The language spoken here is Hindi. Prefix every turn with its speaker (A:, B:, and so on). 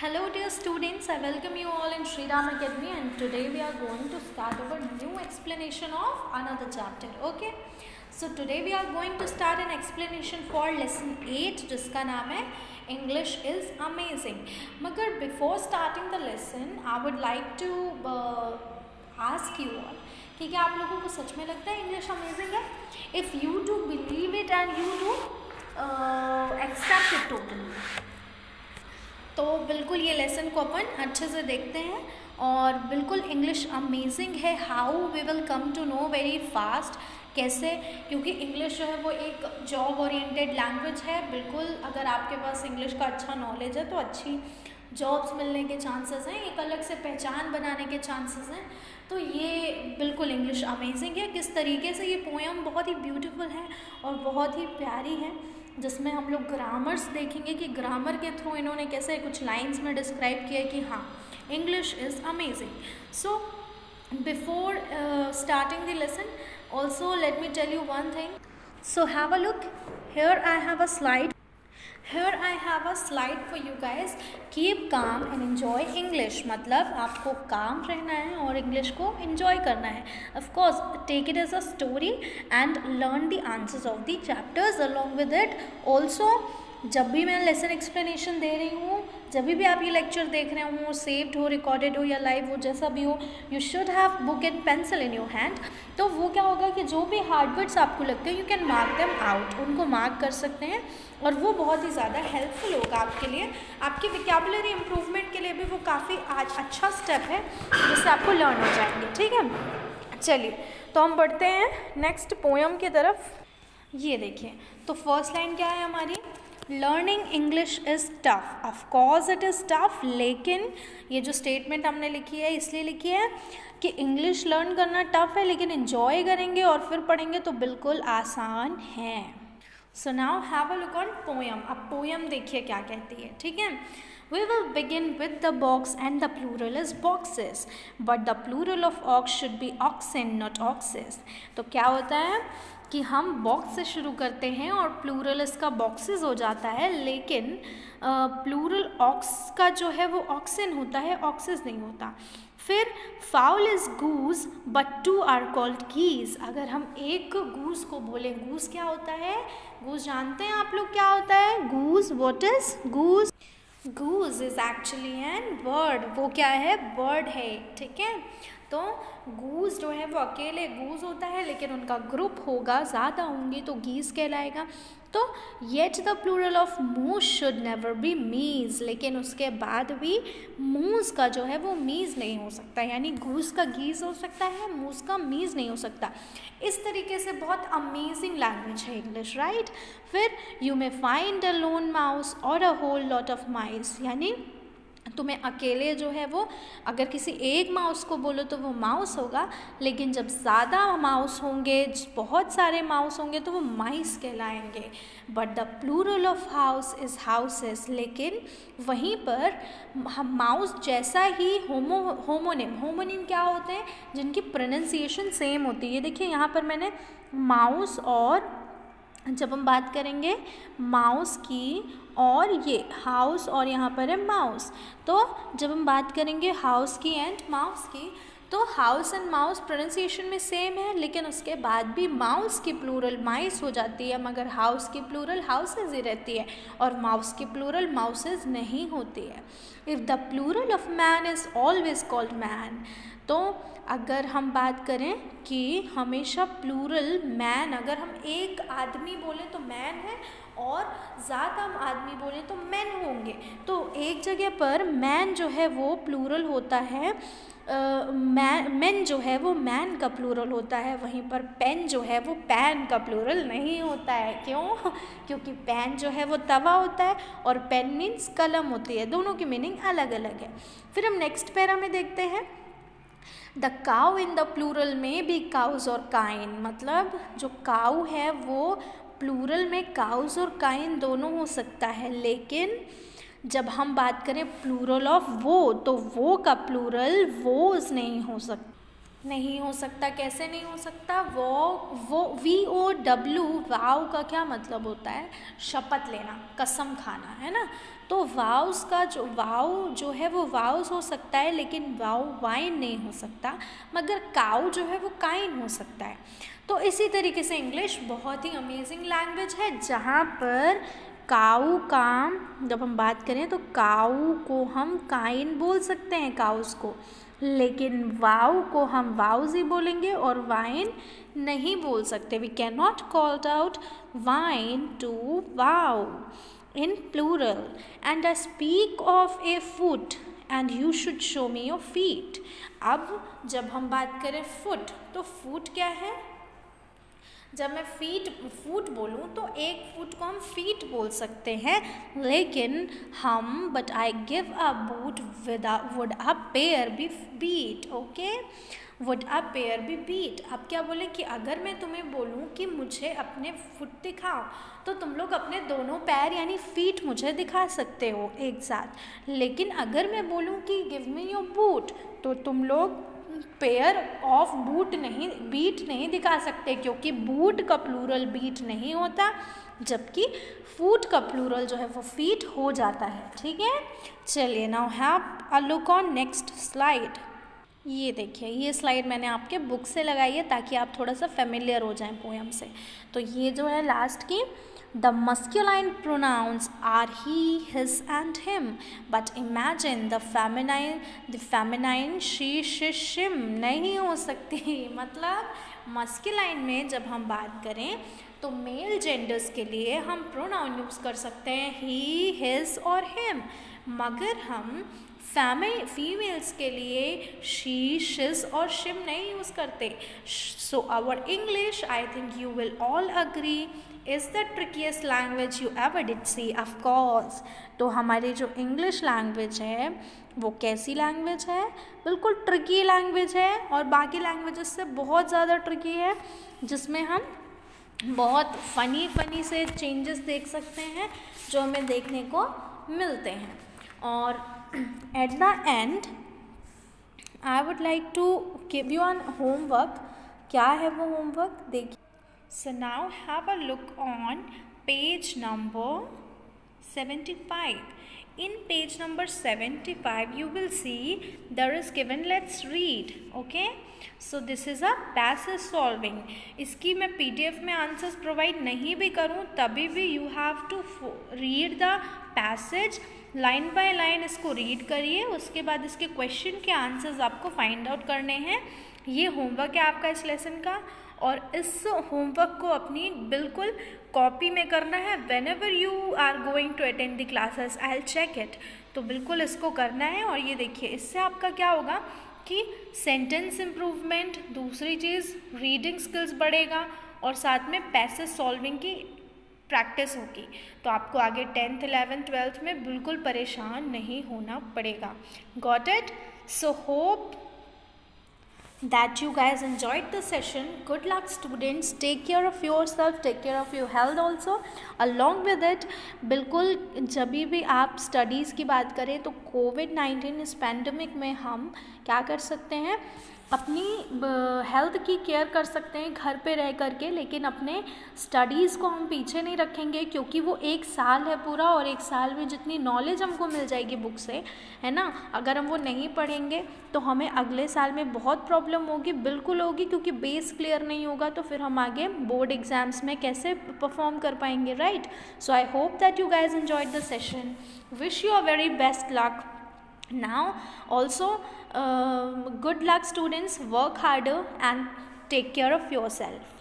A: Hello dear students, I welcome you all in Sri Ram Academy and today we are going to start our new explanation of another chapter. Okay. So today we are going to start an explanation for lesson 8 जिसका नाम है English is amazing. मगर before starting the lesson, I would like to uh, ask you all कि क्या आप लोगों को सच में लगता है इंग्लिश अमेजिंग है if you do believe it and you do accept it totally तो बिल्कुल ये लेसन को अपन अच्छे से देखते हैं और बिल्कुल इंग्लिश अमेजिंग है। How we will come to know very fast कैसे? क्योंकि इंग्लिश जो है वो एक जॉब ओरिएंटेड लैंग्वेज है। बिल्कुल अगर आपके पास इंग्लिश का अच्छा नॉलेज है तो अच्छी जॉब्स मिलने के चांसेस हैं। एक अलग से पहचान बनाने के चांसेस हैं। तो ये बिल्कुल इंग्लिश अमेजिंग है। किस तरीके से ये पोएम बहुत ही ब्यूटीफुल है और बहुत ही प्यारी है। जिसमें हम लोग ग्रामर्स देखेंगे कि ग्रामर के थ्रू इन्होंने कैसे कुछ लाइंस में डिस्क्राइब किया कि हाँ English is amazing so before starting the lesson also let me tell you one thing so have a look here I have a slide here I have a slide for you guys keep calm and enjoy English मतलब आपको काम रहना है और इंग्लिश को इन्जॉय करना है। Of course take it as a story and learn the answers of the chapters along with it also जब भी मैं लेसन एक्सप्लेनेशन दे रही हूँ, जब भी आप ये लेक्चर देख रहे हो सेव्ड हो रिकॉर्डेड हो या लाइव हो, जैसा भी हो you should have book and pencil in your hand तो वो क्या होगा कि जो भी हार्ड वर्ड्स आपको लगते हैं you can mark them out उनको मार्क कर सकते हैं और वो बहुत ही ज़्यादा हेल्पफुल होगा आपके लिए. आपकी विकेबलरी इम्प्रूवमेंट के लिए भी वो काफ़ी आज अच्छा स्टेप है, जिससे आपको लर्न हो जाएँगे. ठीक है? चलिए तो हम बढ़ते हैं. नेक्स्ट पोएम की तरफ़. ये देखिए तो फ़र्स्ट लाइन क्या है हमारी? Learning English is tough of course it is tough लेकिन ये जो स्टेटमेंट हमने लिखी है इसलिए लिखी है कि इंग्लिश लर्न करना टफ है लेकिन इन्जॉय करेंगे और फिर पढ़ेंगे तो बिल्कुल आसान है। So now have a look on poem अब पोयम देखिए क्या कहती है ठीक है? We will begin with the box and the plural is boxes. But the plural of ox should be oxen, not oxes. तो क्या होता है? कि हम बॉक्स से शुरू करते हैं और प्लूरल इसका बॉक्सेस हो जाता है, लेकिन प्लूरल ऑक्स का जो है वो ऑक्सिन होता है ऑक्सेस नहीं होता। फिर fowl is goose but two are called geese अगर हम एक गूज को बोलें गूज क्या होता है? गूज जानते हैं आप लोग क्या होता है? Goose what is goose goose is actually an bird वो क्या है? बर्ड है, ठीक है? तो गूज जो है वो अकेले गूज होता है, लेकिन उनका ग्रुप होगा, ज़्यादा होंगे तो गीज कहलाएगा। तो yet the plural of moose should never be meese लेकिन उसके बाद भी मूज का जो है वो मीज़ नहीं हो सकता, यानी गूज का गीज हो सकता है मूज का मीज़ नहीं हो सकता। इस तरीके से बहुत अमेजिंग लैंग्वेज है इंग्लिश राइट फिर you may find a lone mouse और a whole lot of mice यानी तुम्हें अकेले जो है वो, अगर किसी एक माउस को बोलो तो वो माउस होगा, लेकिन जब ज़्यादा माउस होंगे, बहुत सारे माउस होंगे तो वो mice कहलाएँगे। But the plural of house is houses लेकिन वहीं पर हम माउस जैसा ही होमो होमोनिम होमोनिम क्या होते हैं? जिनकी प्रोनाउंसिएशन सेम होती है। देखिए, यहाँ पर मैंने माउस और, जब हम बात करेंगे, माउस की और ये हाउस और यहाँ पर है माउस तो जब हम बात करेंगे हाउस की एंड माउस की तो हाउस एंड माउस प्रोनाउंसिएशन में सेम है, लेकिन उसके बाद भी माउस की प्लूरल माइस हो जाती है, मगर हाउस की प्लूरल हाउसेज ही रहती है और माउस की प्लूरल माउसेज नहीं होती है. If the plural of man is always called man तो अगर हम बात करें कि हमेशा प्लूरल मैन अगर हम एक आदमी बोलें तो मैन है और ज़्यादा आदमी बोलें तो मैन होंगे। तो एक जगह पर मैन जो है वो प्लूरल होता है मैन मैन जो है वो मैन का प्लूरल होता है, वहीं पर पेन जो है वो पैन का प्लूरल नहीं होता है। क्यों? क्योंकि पेन जो है वो तवा होता है और पेन मीन्स कलम होती है। दोनों की मीनिंग अलग अलग है। फिर हम नेक्स्ट पैरा में देखते हैं। The cow in the plural में भी काउज और काइन मतलब जो काउ है वो प्लूरल में काउज और काइन दोनों हो सकता है, लेकिन जब हम बात करें प्लूरल ऑफ़ वो तो वो का प्लूरल वोज नहीं हो सकता। नहीं हो सकता, कैसे नहीं हो सकता? वो वो वी ओ डब्ल्यू वाव का क्या मतलब होता है? शपथ लेना, कसम खाना, है ना? तो वाउस का जो, वाव जो है वो वाउस हो सकता है, लेकिन वाव वाइन नहीं हो सकता, मगर काउ जो है वो काइन हो सकता है। तो इसी तरीके से इंग्लिश बहुत ही अमेजिंग लैंग्वेज है, जहाँ पर काऊ काम, जब हम बात करें तो काऊ को हम काइन बोल सकते हैं, काउस को। लेकिन वाव को हम वाउज ही बोलेंगे और वाइन नहीं बोल सकते। We can not called out vine to vow in plural and I speak of a foot and you should show me your feet अब जब हम बात करें फुट तो फुट क्या है? जब मैं फीट फूट बोलूँ तो एक फुट को हम फीट बोल सकते हैं। लेकिन हम but I give a boot with would a pair be beet okay would a pair be beet अब क्या बोले कि अगर मैं तुम्हें बोलूँ कि मुझे अपने फुट दिखाओ तो तुम लोग अपने दोनों पैर यानी फीट मुझे दिखा सकते हो, एक साथ। लेकिन अगर मैं बोलूँ कि गिव मी योर बूट तो तुम लोग पेयर ऑफ़ बूट नहीं बीट नहीं दिखा सकते, क्योंकि बूट का प्लूरल बीट नहीं होता, जबकि फूट का प्लूरल जो है वो फीट हो जाता है, ठीक है? चलिए now have a look on next slide ये देखिए ये स्लाइड मैंने आपके बुक से लगाई है ताकि आप थोड़ा सा फेमिलियर हो जाएँ पोएम से। तो ये जो है लास्ट की the masculine pronouns are he his and him but imagine the feminine the feminine she she, shim नहीं हो सकती। मतलब मस्क्यूलाइन में जब हम बात करें तो मेल जेंडर्स के लिए हम प्रोनाउन यूज़ कर सकते हैं ही हिज और हिम मगर हम फैमे फीमेल्स के लिए शी शिज और शिम नहीं यूज़ करते। So our English I think you will all agree is the trickiest language you ever did see of course तो हमारी जो इंग्लिश लैंग्वेज है, वो कैसी लैंग्वेज है? बिल्कुल ट्रिकी लैंग्वेज है और बाकी लैंग्वेजेस से बहुत ज़्यादा ट्रिकी है, जिसमें हम बहुत फ़नी फ़नी से चेंजेस देख सकते हैं, जो हमें देखने को मिलते हैं। और at the end I would like to give you on homework क्या है वो होमवर्क देखिए। So now have a look on page number 75. In page number 75 you will see there is given let's read okay. So this is a passage solving. इसकी मैं PDF में answers provide नहीं भी करूँ तभी भी you have to read the passage line by line इसको रीड करिए उसके बाद इसके क्वेश्चन के आंसर्स आपको फाइंड आउट करने हैं ये होमवर्क है आपका इस लेसन का और इस होमवर्क को अपनी बिल्कुल कॉपी में करना है। Whenever you are going to attend the classes I'll check it तो बिल्कुल इसको करना है और ये देखिए, इससे आपका क्या होगा कि सेंटेंस इम्प्रूवमेंट दूसरी चीज़ रीडिंग स्किल्स बढ़ेगा और साथ में पैसेज सॉल्विंग की प्रैक्टिस होगी। तो आपको आगे टेंथ इलेवेंथ ट्वेल्थ में बिल्कुल परेशान नहीं होना पड़ेगा। Got it so hope that you guys enjoyed the session good luck students take care of yourself take care of your health also along with it बिल्कुल जब भी आप studies की बात करें तो कोविड नाइन्टीन इस पैंडमिक में हम क्या कर सकते हैं अपनी हेल्थ की केयर कर सकते हैं घर पे रह कर के लेकिन अपने स्टडीज़ को हम पीछे नहीं रखेंगे, क्योंकि वो एक साल है पूरा और एक साल में जितनी नॉलेज हमको मिल जाएगी बुक से, है ना? अगर हम वो नहीं पढ़ेंगे तो हमें अगले साल में बहुत प्रॉब्लम होगी, बिल्कुल होगी, क्योंकि बेस क्लियर नहीं होगा तो फिर हम आगे बोर्ड एग्ज़ाम्स में कैसे परफॉर्म कर पाएँगे right so I hope that you guys enjoyed the session wish you a very best luck now also uh, good luck students work harder and take care of yourself